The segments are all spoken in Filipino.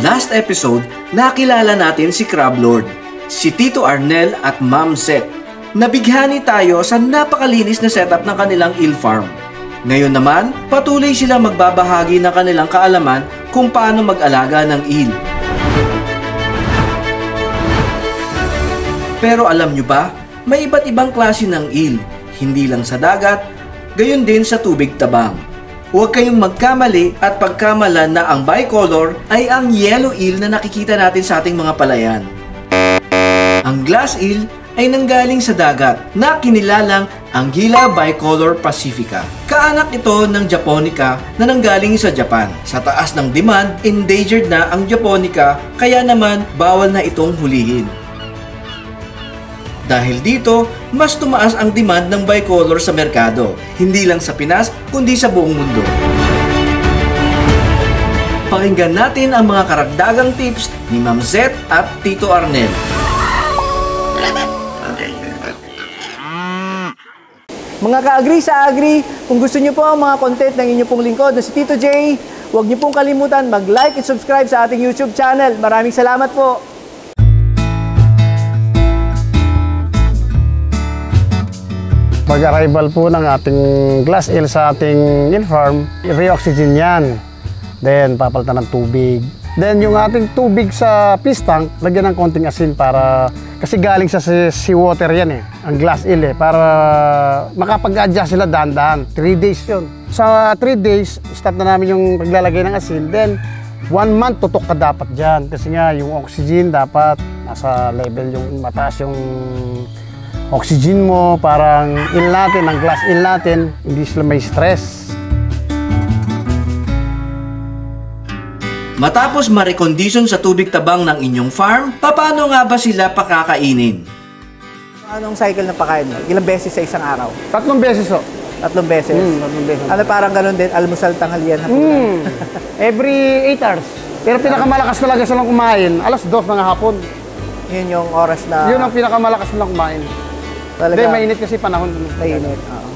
last episode, nakilala natin si Crab Lord, si Tito Arnel at Ma'am Seth. Nabighani tayo sa napakalinis na setup ng kanilang eel farm. Ngayon naman, patuloy sila magbabahagi ng kanilang kaalaman kung paano mag-alaga ng eel. Pero alam nyo ba, may iba't ibang klase ng eel, hindi lang sa dagat, gayon din sa tubig tabang. Huwag kayong magkamali at pagkamalan na ang bicolor ay ang yellow eel na nakikita natin sa ating mga palayan. Ang glass eel ay nanggaling sa dagat na kinilalang Anguilla bicolor pacifica. Kaanak ito ng Japonica na nanggaling sa Japan. Sa taas ng demand, endangered na ang Japonica kaya naman bawal na itong hulihin. Dahil dito, mas tumaas ang demand ng bicolor sa merkado, hindi lang sa Pinas kundi sa buong mundo. Pakinggan natin ang mga karagdagang tips ni Ma'am Zet at Tito Arnel. Mga ka-agri sa agri, kung gusto niyo po ang mga content ng inyo pong lingkod na si Tito J, huwag niyo pong kalimutan mag-like and subscribe sa ating YouTube channel. Maraming salamat po. Pag-arrival po ng ating glass eel sa ating eel farm, re-oxygen yan. Then, papalitan ng tubig. Then, yung ating tubig sa fish tank, lagyan ng konting asin para... Kasi galing sa sea- seawater yan eh, ang glass eel eh, para makapag-adjust sila dahan-dahan. 3 days yun. Sa 3 days, start na namin yung paglalagay ng asin. Then, one month tutok ka dapat dyan. Kasi nga, yung oxygen dapat nasa level yung mataas yung oxygen mo, parang il natin, ang glass il natin, hindi sila may stress. Matapos ma-recondition sa tubig tabang ng inyong farm, paano nga ba sila pakakainin? Anong cycle ng pakain mo? Ilang beses sa isang araw? Tatlong beses oh. Tatlong beses. Hmm, tatlong beses. Ano parang ganun din, almusal, tanghalian, hapunan. Hmm. Every 8 hours. Pero pinakamalakas talaga silang kumain, alas 2 ng hapon. Yun yung oras na Yun ang pinakamalakas nilang kumain. Talaga Hindi, mainit kasi panahon. mainit. Oo.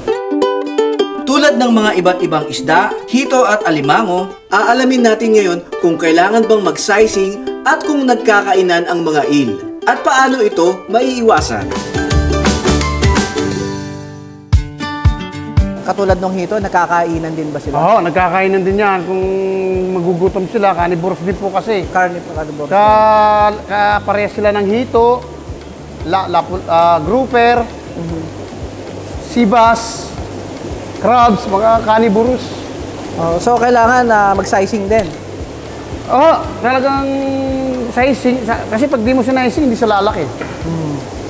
Tulad ng mga iba't ibang isda, hito at alimango, aalamin natin ngayon kung kailangan bang mag-sizing at kung nagkakainan ang mga eel at paano ito maiiwasan. Katulad nung hito, nakakainan din ba sila? Oo, nagkakainan din yan. Kung magugutom sila, carnivores din po kasi. Carne pa carnivore. Ka, kaparehas sila ng hito, la, la, ah, grouper, sibas, crabs, mga carnivorous. Oh, so kailangan na mag-sizing din. Oo, talagang sizing. Kasi pag di mo sinizing, hindi siya lalaki.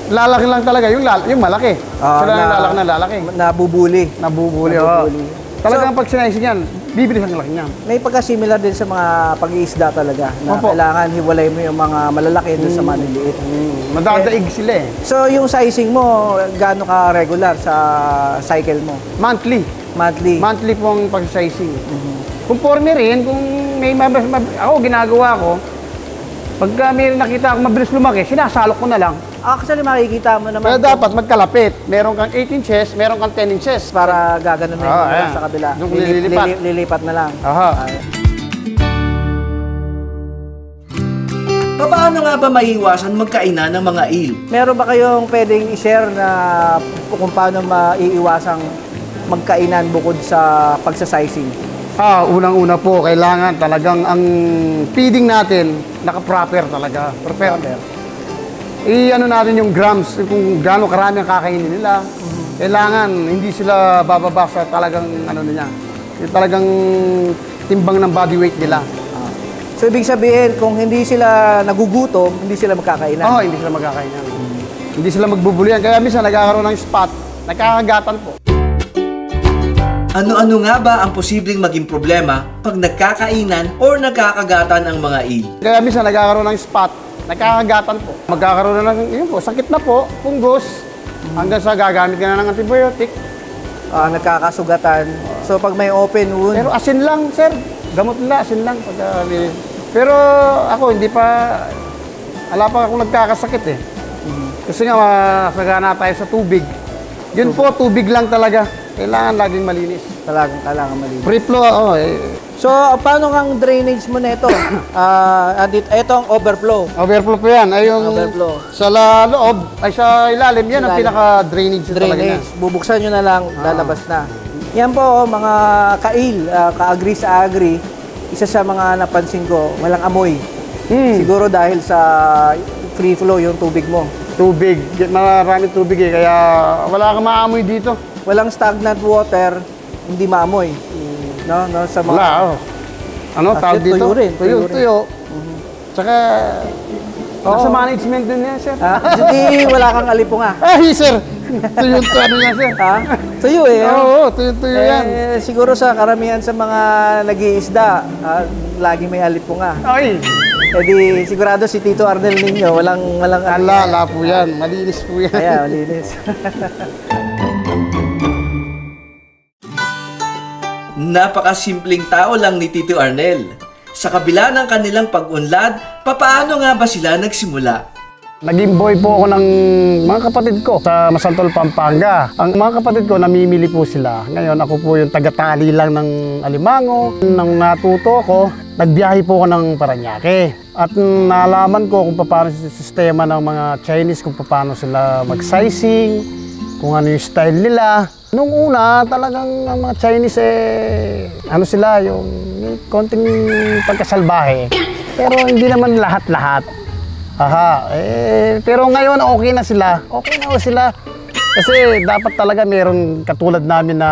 Lalaki lang talaga, yung, lal, yung malaki. Sila yung na- lalaki na lalaki. Nabubuli. Nabubuli, oo. Nabubuli. Talagang pag sinizing yan, bibilis ang laki niyan. May pagka-similar din sa mga pag-iisda talaga na Opo. kailangan hiwalay mo yung mga malalaki doon sa maliliit. Mm, madadaig sila eh. So yung sizing mo, gaano ka regular sa cycle mo? Monthly. Monthly? Monthly pong pag-sizing. Conforme rin, kung may mabas, mab- ako ginagawa ko, pagka may nakita ako mabilis lumaki, sinasalok ko na lang. Actually makikita mo naman Pero dapat magkalapit. Meron kang 8 inches, meron kang 10 inches. para gaganon na yung Ah, kabila ayan. sa kabila. Lili- lilipat. lili- lilipat na lang. Aha. Ay. Paano nga ba maiiwasan magkainan ng mga eel? Meron ba kayong pwedeng i-share na kung paano maiiwasang magkainan bukod sa pagsasizing? Ah, unang-una po, kailangan talagang ang feeding natin naka-proper talaga. Proper. I-ano natin yung grams, kung gaano karami ang kakainin nila. Kailangan hindi sila bababa sa talagang ano niya. Yung talagang timbang ng body weight nila. So ibig sabihin, kung hindi sila nagugutom, hindi sila magkakainan. Oo, hindi sila magkakainan. Hindi sila magbubulian. Kaya minsan nagkakaroon ng spot, nagkakagatan po. Ano-ano nga ba ang posibleng maging problema pag nagkakainan or nagkakagatan ang mga eel? Kaya minsan nagkakaroon ng spot, nagkakagatan po. Magkakaroon na ng, yun po, sakit na po, punggos. Hanggang sa gagamit ka na ng antibiotic. Ah, nagkakasugatan. So pag may open wound, Pero asin lang, sir. Gamot nila, asin lang. Pagka, pero ako, hindi pa, wala pa akong nagkakasakit eh. Kasi nga, masagana tayo sa tubig. Yun po, tubig lang talaga. Kailangan laging malinis. talagang kailangan malinis. Free flow, oh, eh, So, paano ang drainage mo nito? Ah, andit, ito ang overflow. Overflow po yan. Ay yung Overflow. sa la- loob, ay sa ilalim, yan ang Ilalim. pinaka-drainage talaga niya. Drainage. Bubuksan nyo na lang, lalabas na. Yan po, oh, mga kail, ah, ka-agri sa agri, isa sa mga napansin ko, walang amoy. Hmm. Siguro dahil sa free flow yung tubig mo. Tubig, maraming tubig eh, kaya wala kang maamoy dito. Walang stagnant water, hindi maamoy. No, no, sa mga... Wala, oh. Ano, tawag dito? tuyo rin, tuyo Tuyo, tuyo. Tsaka, nasa management din yan, sir. Ha? Hindi, wala kang alipunga. Ay, sir! Tuyo, to, ano yan, sir? Ha? Tuyo eh. Oo, oh, tuyo, tuyo yan. Eh, siguro sa karamihan sa mga nag-iisda, ah, lagi may alipunga. Ay, Eh di, sigurado si Tito Arnel ninyo, walang, walang ala, ala po yan. Malinis po yan. Kaya, malinis. Napakasimpleng tao lang ni Tito Arnel. Sa kabila ng kanilang pag-unlad, papaano nga ba sila nagsimula? Naging boy po ako ng mga kapatid ko sa Masantol, Pampanga. Ang mga kapatid ko, namimili po sila. Ngayon, ako po yung tagatali lang ng alimango. Nang natuto ko, nagbiyahe po ako ng Paranaque. At nalaman ko kung paano yung sistema ng mga Chinese, kung paano sila mag-sizing, kung ano yung style nila. Nung una, talagang ang mga Chinese eh, ano sila, yung, yung konting pagkasalbahe. Pero hindi naman lahat-lahat. Aha, eh, pero ngayon okay na sila. Okay na sila. Kasi dapat talaga meron katulad namin na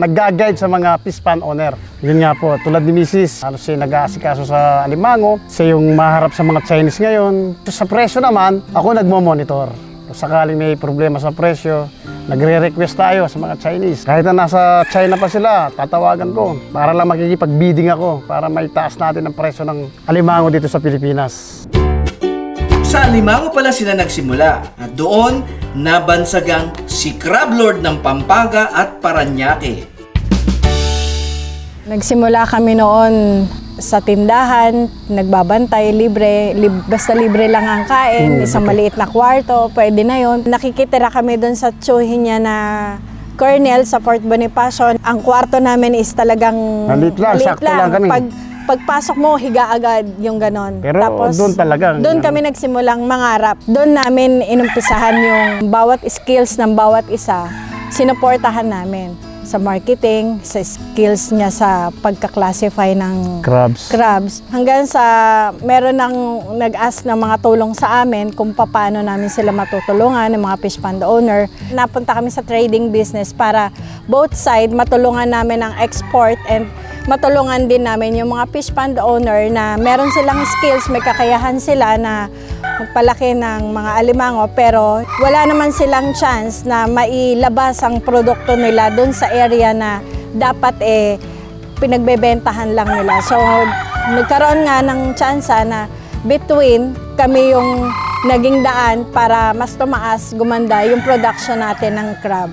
nag-guide sa mga fish pan owner. Yun nga po, tulad ni Mrs. Ano siya nag-aasikaso sa Alimango, siya yung maharap sa mga Chinese ngayon. Sa presyo naman, ako nagmo-monitor. Kung sakaling may problema sa presyo, nagre-request tayo sa mga Chinese. Kahit na nasa China pa sila, tatawagan ko para lang makikipag-bidding ako para may taas natin ang presyo ng alimango dito sa Pilipinas. Sa Alimango pala sila nagsimula at doon nabansagang si Crab Lord ng Pampanga at Paranaque. Nagsimula kami noon sa tindahan, nagbabantay, libre, lib- basta libre lang ang kain, isang maliit na kwarto, pwede na yon. Nakikitira kami doon sa tsuhin niya na Colonel sa Fort Bonifacio. Ang kwarto namin is talagang Maliit lang, sakto lang kami. Pag, pagpasok mo, higa agad yung ganon. Pero doon talagang- Doon kami nagsimulang mangarap. Doon namin inumpisahan yung bawat skills ng bawat isa, sinuportahan namin sa marketing, sa skills niya sa pagka-classify ng Crabs. crabs. Hanggang sa meron ng nag-ask ng mga tulong sa amin kung paano namin sila matutulungan ng mga fish pond owner. Napunta kami sa trading business para both side matulungan namin ang export and matulungan din namin yung mga fish pond owner na meron silang skills, may kakayahan sila na magpalaki ng mga alimango pero wala naman silang chance na mailabas ang produkto nila doon sa area na dapat eh pinagbebentahan lang nila. So, nagkaroon nga ng tsansa na between kami yung naging daan para mas tumaas, gumanda yung production natin ng crab.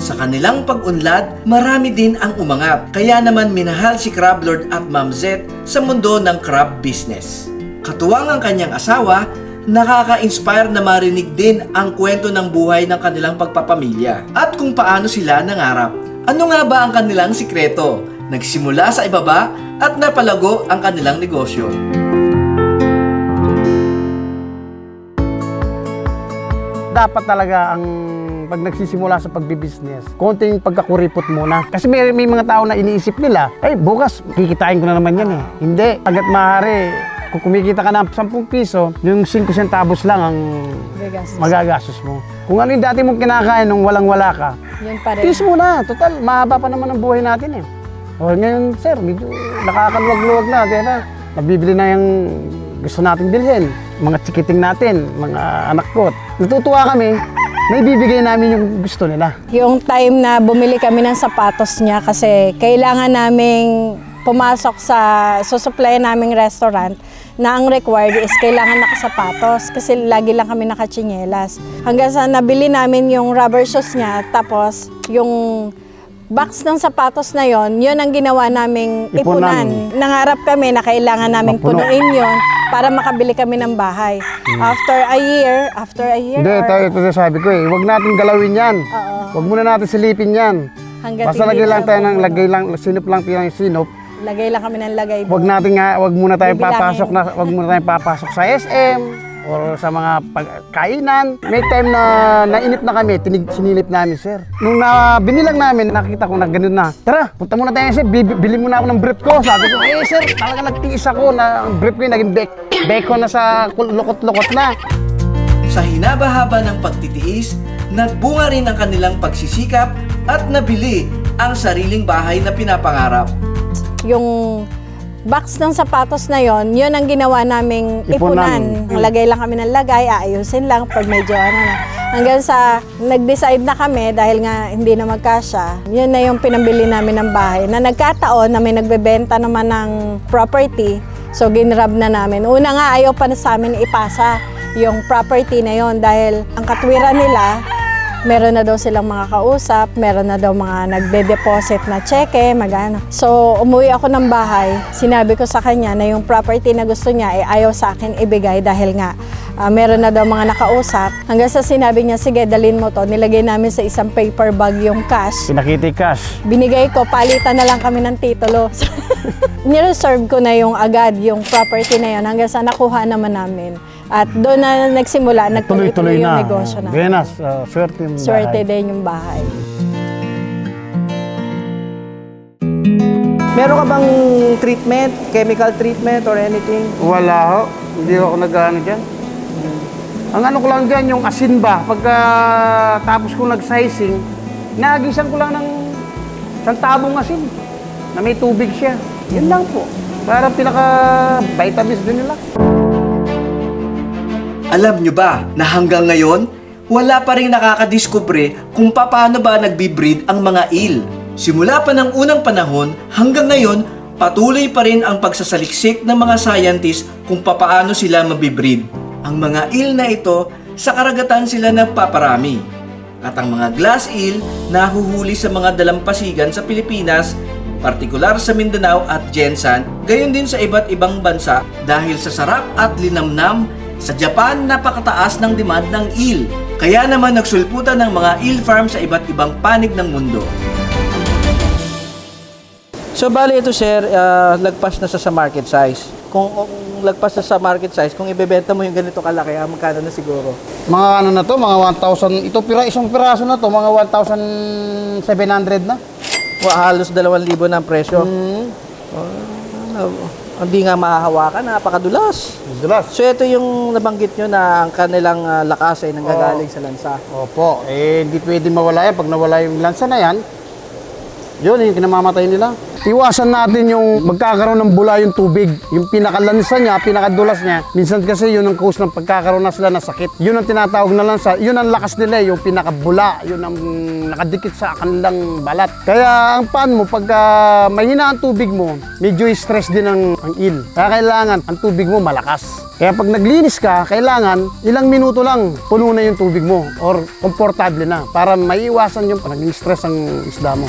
Sa kanilang pag-unlad, marami din ang umangat. Kaya naman minahal si Crab Lord at Ma'am Zet sa mundo ng crab business. Katuwang ang kanyang asawa, nakaka-inspire na marinig din ang kwento ng buhay ng kanilang pagpapamilya at kung paano sila nangarap. Ano nga ba ang kanilang sikreto? Nagsimula sa ibaba at napalago ang kanilang negosyo. Dapat talaga ang pag nagsisimula sa pagbibusiness, konting pagkakuripot muna. Kasi may, may mga tao na iniisip nila, ay bukas, kikitain ko na naman yan eh. Hindi, agad maaari, kung kumikita ka ng 10 piso, yung 5 centavos lang ang Gagastos. magagastos mo. Kung ano yung dati mong kinakain nung walang-wala ka, Yun pa rin. Tis mo na. Total, mahaba pa naman ang buhay natin eh. O ngayon, sir, medyo nakakaluwag-luwag na. Diba? Nabibili na yung gusto nating bilhin. Mga chikiting natin, mga anak ko. Natutuwa kami, naibibigay namin yung gusto nila. Yung time na bumili kami ng sapatos niya kasi kailangan naming pumasok sa susupply naming restaurant na ang required is kailangan nakasapatos kasi lagi lang kami nakachinelas. Hanggang sa nabili namin yung rubber shoes niya tapos yung box ng sapatos na yon, yun ang ginawa naming Ipunan. ipunan. Nangarap kami na kailangan naming Mapuno. punuin yon para makabili kami ng bahay. After a year, after a year, Hindi, or- tayo ito sabi ko eh, huwag natin galawin yan. Oo. Huwag muna natin silipin yan. Hanggat Basta lagay lang tayo ng lagay lang, sinop lang tayo ng sinop. Lagay lang kami ng lagay Wag natin nga, wag muna tayo Bibilangin. papasok na, wag muna tayo papasok sa SM or sa mga pagkainan. May time na nainip na kami, tinig, sinilip namin, sir. Nung na, binilang namin, nakita ko na ganun na. Tara, punta muna tayo, sir. Bi- bili muna ako ng brief ko. Sabi ko, eh, sir, talaga nagtiis ako na ang brief ko yung naging bek beko na sa lukot-lukot na. Sa hinaba-haba ng pagtitiis, nagbunga rin ang kanilang pagsisikap at nabili ang sariling bahay na pinapangarap. Yung box ng sapatos na yon, yun ang ginawa naming Ipunan. ipunan. Lagay lang kami ng lagay, aayusin lang pag medyo ano na. Hanggang sa nag-decide na kami dahil nga hindi na magkasya, yun na yung pinambili namin ng bahay. Na nagkataon na may nagbebenta naman ng property, so ginrab na namin. Una nga ayaw pa na sa amin ipasa yung property na yon dahil ang katwiran nila, meron na daw silang mga kausap, meron na daw mga nagde-deposit na cheque, magano. So, umuwi ako ng bahay, sinabi ko sa kanya na yung property na gusto niya ay ayaw sa akin ibigay dahil nga ah, meron na daw mga nakausap. Hanggang sa sinabi niya, sige, dalin mo to. Nilagay namin sa isang paper bag yung cash. Pinakita yung cash. Binigay ko, palitan na lang kami ng titulo. Nireserve ko na yung agad, yung property na yun, hanggang sa nakuha naman namin. At doon na nagsimula, nagtuloy-tuloy Tuloy-tuloy yung na. negosyo na. Venas, uh, swerte yung Swerte bahay. din yung bahay. Meron ka bang treatment, chemical treatment or anything? Wala ho. Hindi ako nag-ano dyan. Ang ano ko lang dyan, yung asin ba, pagka tapos ko nag-sizing, naagisan ko lang ng isang tabong asin na may tubig siya. Yun lang po. Para pinaka-vitamins din nila. Alam nyo ba na hanggang ngayon, wala pa rin nakakadiskubre kung paano ba nagbi-breed ang mga eel. Simula pa ng unang panahon hanggang ngayon, patuloy pa rin ang pagsasaliksik ng mga scientists kung papaano sila mabibreed. Ang mga eel na ito, sa karagatan sila nagpaparami. At ang mga glass eel nahuhuli sa mga dalampasigan sa Pilipinas, partikular sa Mindanao at Jensan, gayon din sa iba't ibang bansa dahil sa sarap at linamnam sa Japan, napakataas ng demand ng eel. Kaya naman nagsulputan ng mga eel farm sa iba't ibang panig ng mundo. So bali ito sir, ah, lagpas na sa sa market size. Kung, kung lagpas na sa market size, kung ibebenta mo yung ganito kalaki, ah, magkano na siguro? Mga ano na to, mga 1,000, ito pira, isang piraso na to, mga 1,700 na. Wa, halos 2,000 na ang presyo. Hmm. Ah, hindi nga mahahawakan, napakadulas. Dulas. So ito yung nabanggit nyo na ang kanilang ah, lakas ay nanggagaling sa lansa. Opo, eh hindi pwede mawala yan. Pag nawala yung lansa na yan, yun yung kinamamatay nila. Iwasan natin yung magkakaroon ng bula yung tubig. Yung pinakalansa niya, pinakadulas niya. Minsan kasi yun ang cause ng pagkakaroon na sila ng sakit. Yun ang tinatawag na lansa. Yun ang lakas nila, yung pinakabula. Yun ang nakadikit sa kanilang balat. Kaya ang pan mo, pagka mahina ang tubig mo, medyo stress din ang, ang il. Kaya kailangan ang tubig mo malakas. Kaya pag naglinis ka, kailangan ilang minuto lang puno na yung tubig mo or komportable na para maiwasan yung naging stress ang isda mo.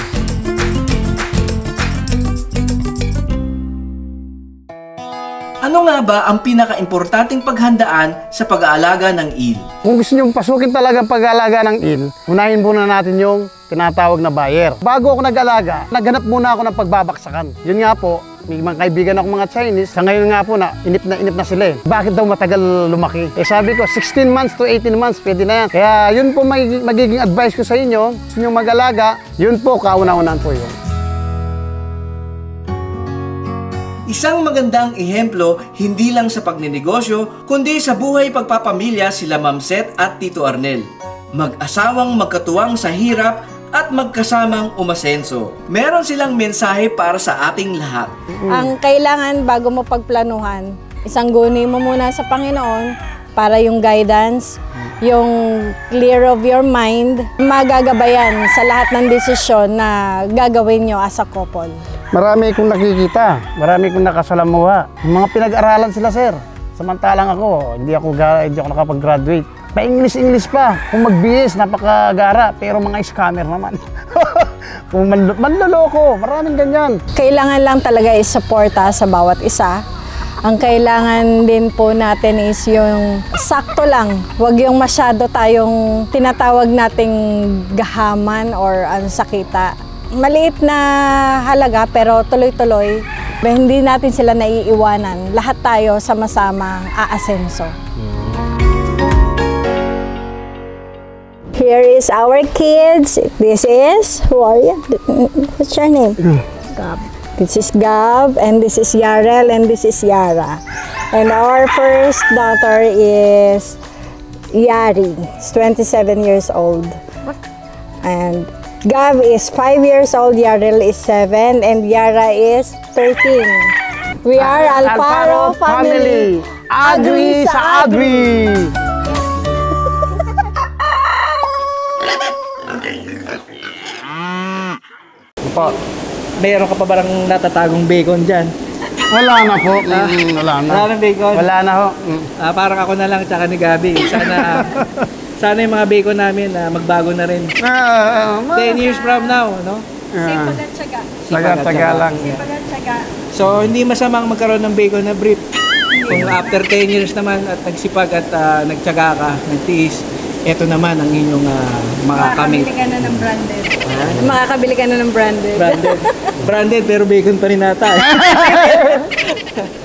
Ano nga ba ang pinaka-importanting paghandaan sa pag-aalaga ng eel? Kung gusto nyo pasukin talaga pag-aalaga ng il, unahin muna natin yung tinatawag na buyer. Bago ako nag-alaga, naghanap muna ako ng pagbabaksakan. Yun nga po, may mga kaibigan ako mga Chinese, sa ngayon nga po na inip na inip na sila eh. Bakit daw matagal lumaki? Eh sabi ko, 16 months to 18 months, pwede na yan. Kaya yun po magiging, magiging advice ko sa inyo, gusto nyo mag-alaga, yun po, kauna-unahan po yun. Isang magandang ehemplo hindi lang sa pagninegosyo, kundi sa buhay pagpapamilya sila Ma'am Seth at Tito Arnel. Mag-asawang magkatuwang sa hirap at magkasamang umasenso. Meron silang mensahe para sa ating lahat. Ang kailangan bago mo pagplanuhan, isang guni mo muna sa Panginoon para yung guidance, yung clear of your mind, magagabayan sa lahat ng desisyon na gagawin nyo as a couple. Marami kong nakikita, marami kong nakasalamuha. Mga pinag-aralan sila, sir. Samantalang ako, hindi ako, hindi ako nakapag-graduate. Pa-English-English pa. Kung mag-BS, napakagara. Pero mga scammer naman. Kung manlo- manloloko, maraming ganyan. Kailangan lang talaga is-suporta sa bawat isa. Ang kailangan din po natin is yung sakto lang. Huwag yung masyado tayong tinatawag nating gahaman or ang sakita. Maliit na halaga pero tuloy-tuloy. Hindi natin sila naiiwanan. Lahat tayo sama-sama aasenso. Here is our kids. This is, who are you? What's your name? Gab. This is Gab, and this is Yarel, and this is Yara. And our first daughter is Yari. She's 27 years old. And Gav is 5 years old, Yarel is 7, and Yara is 13. We are Alfaro, family. Agri sa Agri! Po, Meron ka pa barang natatagong bacon dyan? wala na po. Mm, wala na. Wala nang bacon? Wala na ho. Mm. Ah, parang ako na lang tsaka ni Gabi. Sana sana yung mga bacon namin na magbago na rin. Ah, ma- 10 years from now, no? ah, Sipag-at-syaga. Taga-taga lang. Sipag-at-syaga. So, hindi masamang magkaroon ng bacon na brief. Kung after 10 years naman at nagsipag at ah, nagtyaga ka, nagtiis, eto naman ang inyong uh, makakamit. Makakabili ka na ng branded. Makakabili ka na ng branded. Branded. Branded pero bacon pa rin nata. eh.